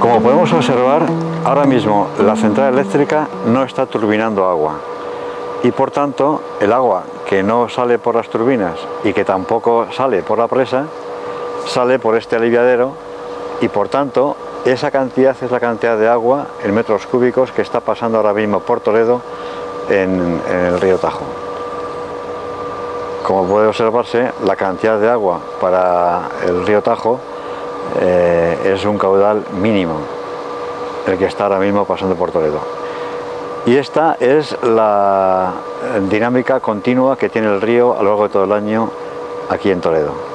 Como podemos observar, ahora mismo la central eléctrica no está turbinando agua y por tanto el agua que no sale por las turbinas y que tampoco sale por la presa, sale por este aliviadero y por tanto esa cantidad es la cantidad de agua en metros cúbicos que está pasando ahora mismo por Toledo en, el río Tajo. Como puede observarse, la cantidad de agua para el río Tajo eh, es un caudal mínimo, el que está ahora mismo pasando por Toledo. Y esta es la dinámica continua que tiene el río a lo largo de todo el año aquí en Toledo.